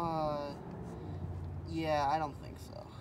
Uh, yeah, I don't think so.